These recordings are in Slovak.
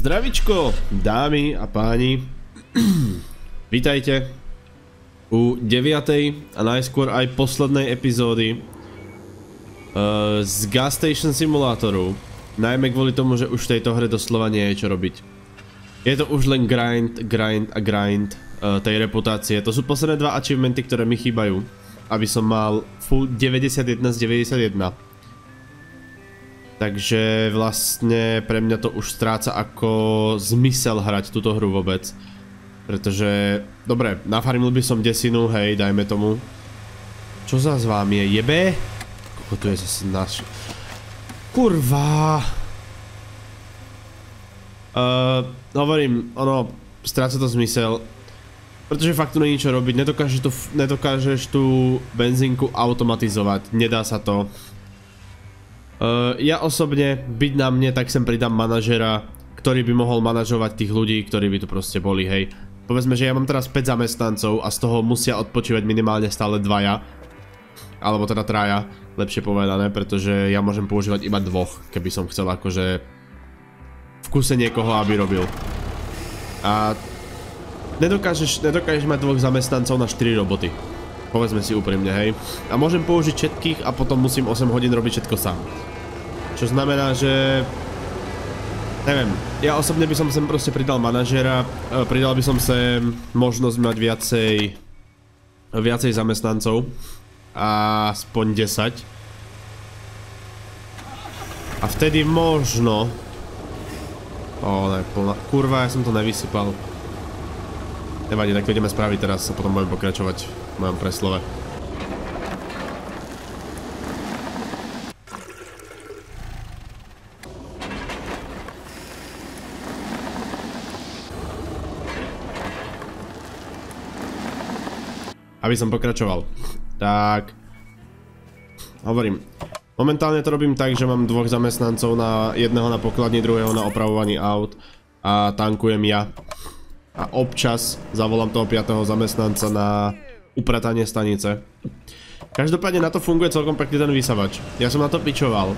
Zdravičko, dámy a páni. Vítajte u 9. a najskôr aj poslednej epizódy uh, z Gas Station Simulátoru. Najmä kvôli tomu, že už v tejto hre doslova nie je čo robiť. Je to už len grind, grind a grind uh, tej reputácie. To sú posledné dva achievementy, ktoré mi chýbajú. Aby som mal full 91 z 91. Takže vlastne pre mňa to už stráca ako zmysel hrať túto hru vôbec. Pretože, dobre, nafarmil by som desinu, hej, dajme tomu. Čo za z vám je? Jebe? Koľko tu je zase náš... Kurva! Uh, hovorím, ono, stráca to zmysel. Pretože fakt tu není čo robiť, nedokážeš tu, nedokážeš tú benzínku automatizovať, nedá sa to. Uh, ja osobne, byť na mne, tak sem pridám manažera, ktorý by mohol manažovať tých ľudí, ktorí by tu proste boli, hej. Povedzme, že ja mám teraz 5 zamestnancov a z toho musia odpočívať minimálne stále dvaja. Alebo teda traja, lepšie povedané, pretože ja môžem používať iba dvoch, keby som chcel akože v kuse niekoho, aby robil. A nedokážeš, nedokážeš mať dvoch zamestnancov na 4 roboty. Povedzme si úprimne, hej. A môžem použiť všetkých a potom musím 8 hodín robiť všetko sám. Čo znamená, že Neviem, ja osobne by som sem proste pridal manažera, e, pridal by som sem možnosť mať viacej, viacej zamestnancov, aspoň 10. A vtedy možno... O, ne, plná... Kurva, ja som to nevysypal. Nevadí, tak to ideme spraviť teraz a potom budem pokračovať v mojom preslove. Aby som pokračoval. Tak, hovorím, momentálne to robím tak, že mám dvoch zamestnancov na jedného na pokladni, druhého na opravovaní aut a tankujem ja. A občas zavolám toho piatého zamestnanca na upratanie stanice. Každopádne na to funguje celkom pekne ten vysavač. Ja som na to pičoval.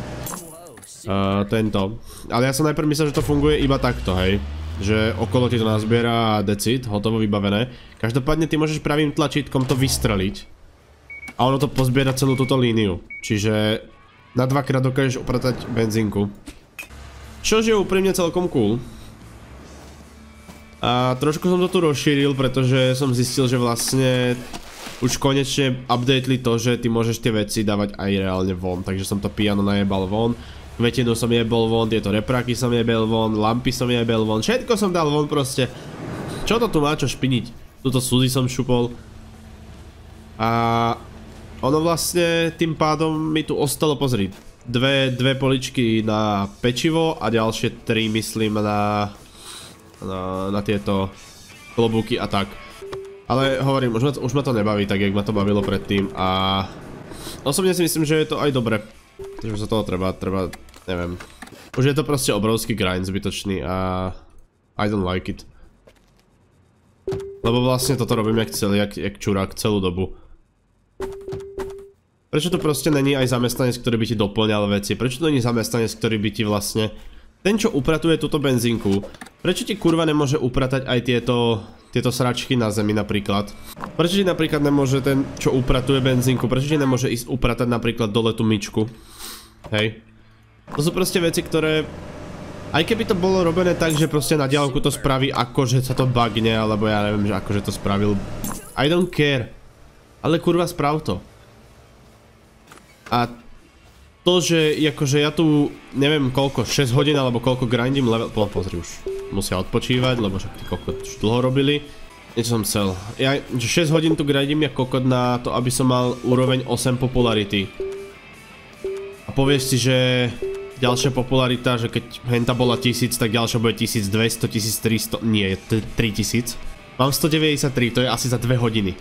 Uh, tento. Ale ja som najprv myslel, že to funguje iba takto, hej že okolo ti to nazbiera a hotovo vybavené. Každopádne ty môžeš pravým tlačítkom to vystreliť a ono to pozbiera celú túto líniu. Čiže na dvakrát dokážeš opratať benzínku. Čož je úprimne celkom cool. A trošku som to tu rozšíril, pretože som zistil, že vlastne už konečne updateli to, že ty môžeš tie veci dávať aj reálne von. Takže som to piano najebal von. Kvetinu som jebol von, tieto repráky som jebel von, lampy som jebel von, všetko som dal von proste. Čo to tu má čo špiniť? Tuto súzy som šupol. A ono vlastne tým pádom mi tu ostalo, pozri, dve, dve poličky na pečivo a ďalšie tri myslím na, na, na tieto klobúky a tak. Ale hovorím, už ma, už ma to nebaví tak, jak ma to bavilo predtým a osobne si myslím, že je to aj dobre. Takže sa toho treba, treba, neviem. Už je to proste obrovský grind zbytočný a I don't like it. Lebo vlastne toto robím jak celý, jak, jak čurák celú dobu. Prečo tu proste není aj zamestnanec, ktorý by ti doplňal veci? Prečo tu není zamestnanec, ktorý by ti vlastne... Ten, čo upratuje túto benzínku, prečo ti kurva nemôže upratať aj tieto, tieto sračky na zemi napríklad? Prečo ti napríklad nemôže ten, čo upratuje benzínku, prečo ti nemôže ísť upratať napríklad dole tú myčku? Hej. To sú proste veci, ktoré... Aj keby to bolo robené tak, že proste na diálku to spraví akože sa to bugne, alebo ja neviem, že akože to spravil... I don't care. Ale kurva, sprav to. A to, že akože ja tu neviem koľko, 6 hodín alebo koľko grindím level... Po, pozri už, musia odpočívať, lebo však ty koľko už dlho robili. Niečo som chcel. Ja 6 hodín tu grindím ja kokot na to, aby som mal úroveň 8 popularity povieš si, že ďalšia popularita, že keď henta bola 1000, tak ďalšia bude 1200, 1300, nie, 3000. Mám 193, to je asi za 2 hodiny.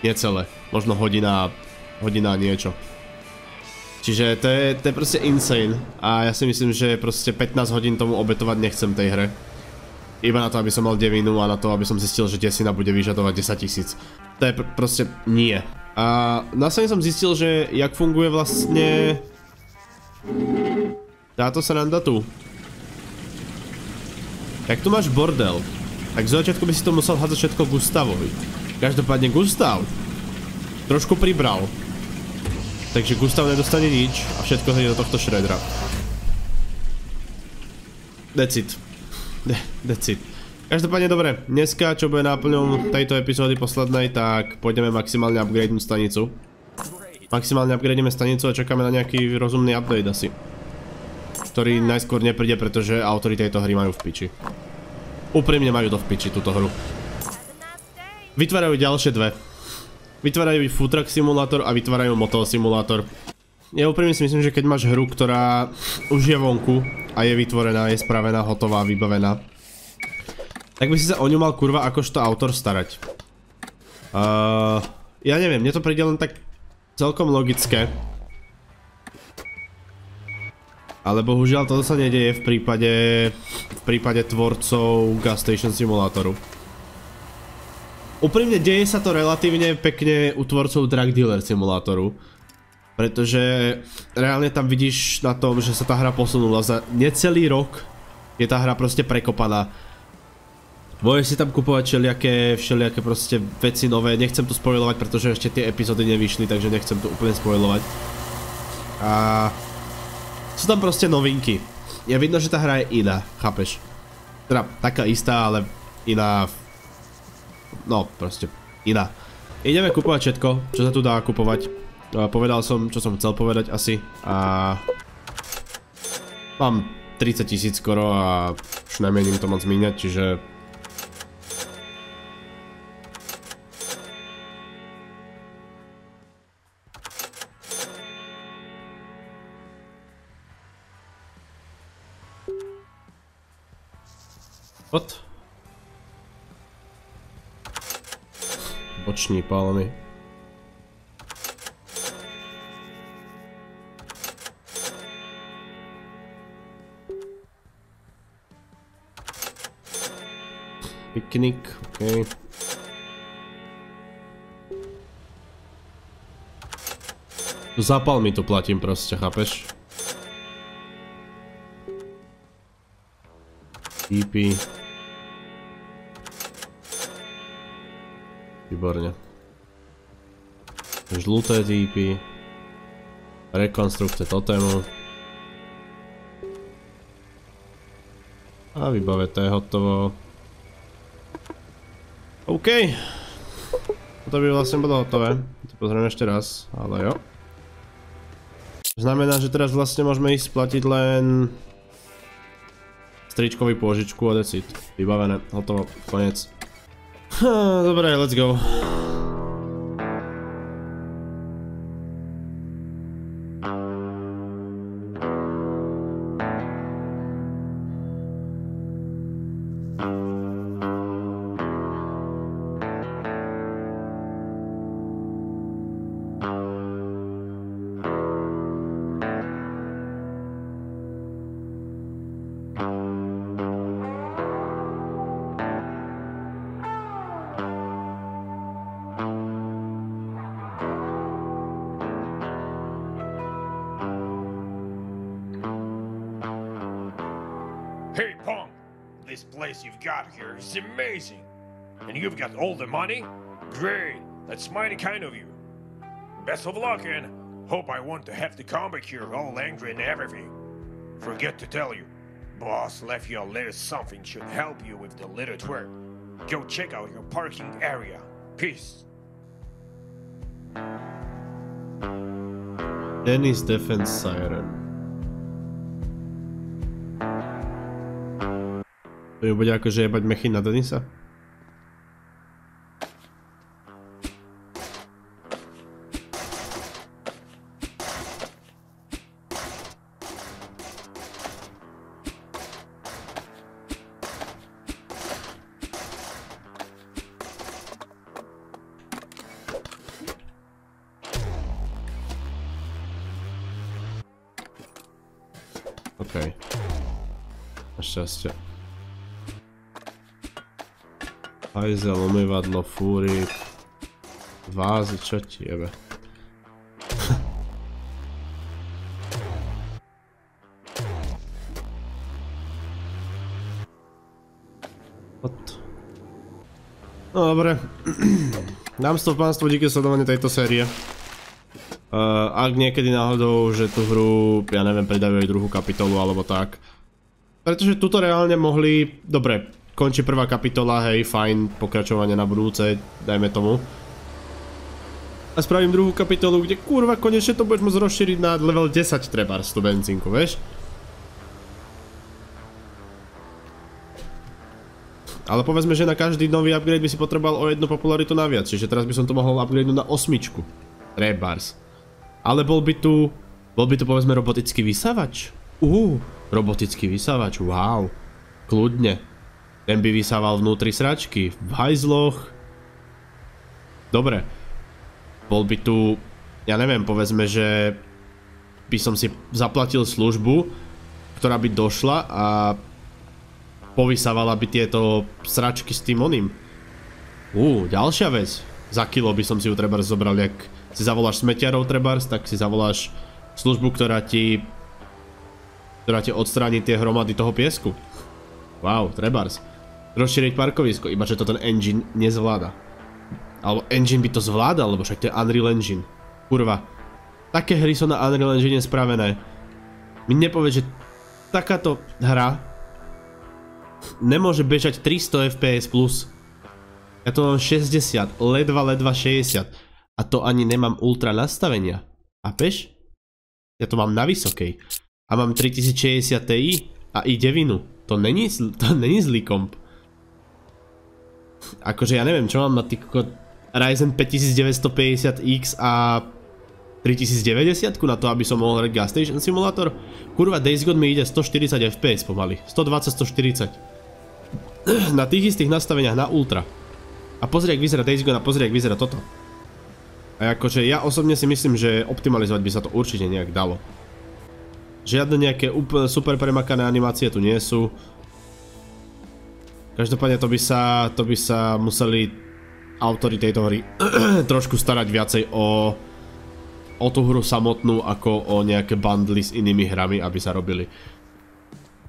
Nie celé, možno hodina, hodina niečo. Čiže to je, to je proste insane a ja si myslím, že proste 15 hodín tomu obetovať nechcem tej hre. Iba na to, aby som mal devinu a na to, aby som zistil, že desina bude vyžadovať 10 tisíc. To je pr proste nie. A následne som zistil, že jak funguje vlastne táto sranda tu. Jak tu máš bordel, tak z začiatku by si to musel hádzať všetko Gustavovi. Každopádne Gustav trošku pribral. Takže Gustav nedostane nič a všetko ide do tohto šredra. That's it. That's. Každopádne dobre, dneska čo bude náplňou tejto epizódy poslednej, tak pôjdeme maximálne upgradenúť stanicu. Maximálne upgrademe stanicu a čakáme na nejaký rozumný update asi. Ktorý najskôr nepríde, pretože autory tejto hry majú v piči. Úprimne majú to v piči, túto hru. Vytvárajú ďalšie dve. Vytvárajú food truck simulátor a vytvárajú motor simulátor. Ja úprimne si myslím, že keď máš hru, ktorá už je vonku a je vytvorená, je spravená, hotová, vybavená, tak by si sa o ňu mal kurva akožto autor starať. Uh, ja neviem, mne to príde len tak celkom logické. Ale bohužiaľ toto sa nedeje v prípade, v prípade tvorcov Gas Station Simulátoru. Úprimne deje sa to relatívne pekne u tvorcov Drug Dealer Simulátoru. Pretože reálne tam vidíš na tom, že sa tá hra posunula za necelý rok. Je tá hra proste prekopaná Môžeš si tam kupovať všelijaké, všelijaké proste veci nové, nechcem to spoilovať, pretože ešte tie epizódy nevyšli, takže nechcem to úplne spoilovať. A... Sú tam proste novinky. Je vidno, že tá hra je iná, chápeš? Teda taká istá, ale iná... No, proste iná. Ideme kupovať všetko, čo sa tu dá kupovať. Povedal som, čo som chcel povedať asi. A... Mám 30 tisíc skoro a už nemienim to moc míňať, čiže What? Boční. Piknik, okej. Okay. Zapal mi to platím proste, chápeš? EP. Výborne. Žluté TP. Rekonstrukce totému. A vybaveté je hotovo. OK. Toto by vlastne bolo hotové. To pozrieme ešte raz, ale jo. Znamená, že teraz vlastne môžeme ísť splatiť len stričkový pôžičku a decit. Vybavené, hotovo, koniec. Dobre, let's go. Place you've got here is amazing. And you've got all the money? Great, that's mighty kind of you. Best of luck and hope I want to have to come back here all angry and everything. Forget to tell you, boss left you a little something should help you with the little tour. Go check out your parking area. Peace. Dennis Defense Siren. To mi bude akože jebať mechy na Denisa? OK. Našťastie. Hajzel, umývadlo, fúry, vázy, čo ti jebe? No dobre. Dám to pánstvo díky sledovanie tejto série. Uh, ak niekedy náhodou, že tú hru, ja neviem, pridajú aj druhú kapitolu alebo tak. Pretože tuto reálne mohli, dobre, končí prvá kapitola, hej, fajn, pokračovanie na budúce, dajme tomu. A spravím druhú kapitolu, kde kurva, konečne to budeš môcť rozšíriť na level 10 trebárs tú benzínku, vieš? Ale povedzme, že na každý nový upgrade by si potreboval o jednu popularitu naviac, čiže teraz by som to mohol upgradenúť na osmičku. Trebárs. Ale bol by tu, bol by tu povedzme robotický vysávač. Uú, robotický vysávač, wow. Kľudne. Ten by vysával vnútri sračky, v hajzloch. Dobre. Bol by tu, ja neviem, povedzme, že by som si zaplatil službu, ktorá by došla a povysávala by tieto sračky s tým oným. Uú, ďalšia vec. Za kilo by som si ju treba zobral, jak si zavoláš smetiarov trebárs, tak si zavoláš službu, ktorá ti ktorá ti odstráni tie hromady toho piesku. Wow, trebárs. Rozšíriť parkovisko, iba že to ten engine nezvláda. Alebo engine by to zvládal, lebo však to je Unreal Engine. Kurva. Také hry sú na Unreal Engine spravené. Mi nepovie, že takáto hra nemôže bežať 300 fps plus. Ja to mám 60, ledva ledva 60. A to ani nemám ultra nastavenia. A peš? Ja to mám na vysokej. A mám 3060 Ti a i9. To není, to není zlý komp. Akože ja neviem, čo mám na tých Ryzen 5950X a 3090 na to, aby som mohol hrať Gas Station Simulator. Kurva, Days Gone mi ide 140 FPS pomaly. 120-140. Na tých istých nastaveniach na Ultra. A pozri, ak vyzerá Days Gone a pozri, ak vyzerá toto. A akože ja osobne si myslím, že optimalizovať by sa to určite nejak dalo. Žiadne nejaké úplne super premakané animácie tu nie sú. Každopádne to by sa, to by sa museli autori tejto hry trošku starať viacej o, o tú hru samotnú ako o nejaké bundly s inými hrami, aby sa robili.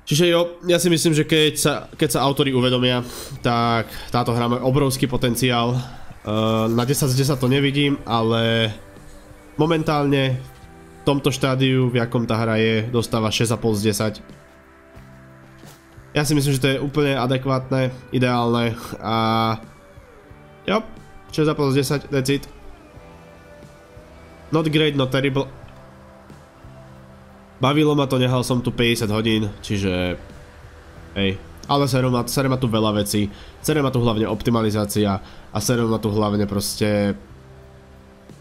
Čiže jo, ja si myslím, že keď sa, keď sa autori uvedomia, tak táto hra má obrovský potenciál Uh, na 10 z 10 to nevidím, ale momentálne v tomto štádiu, v jakom tá hra je, dostáva 6,5 z 10. Ja si myslím, že to je úplne adekvátne, ideálne a jo, 6,5 z 10, that's it. Not great, not terrible. Bavilo ma to, nehal som tu 50 hodín, čiže... Hej, ale sere ma, tu veľa vecí, sere ma tu hlavne optimalizácia a sere ma tu hlavne proste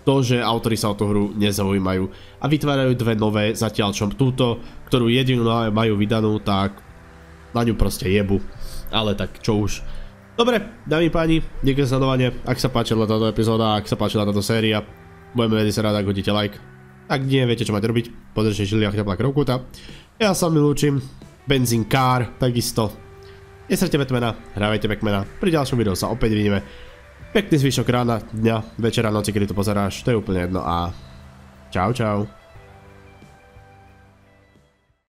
to, že autori sa o tú hru nezaujímajú a vytvárajú dve nové, zatiaľ čo túto, ktorú jedinú majú vydanú, tak na ňu proste jebu. Ale tak čo už. Dobre, dámy páni, ďakujem za sledovanie, ak sa páčila táto epizóda, ak sa páčila táto séria, budeme vedieť sa rád, ak hodíte like. Ak nie, viete čo máte robiť, podržte žili a teplá krovkuta. Ja sa mi lúčim, benzín kár, takisto Nesrete Batmana, hrávajte Backmana, pri ďalšom videu sa opäť vidíme. Pekný zvyšok rána, dňa, večera, noci, kedy to pozeráš, to je úplne jedno a čau čau.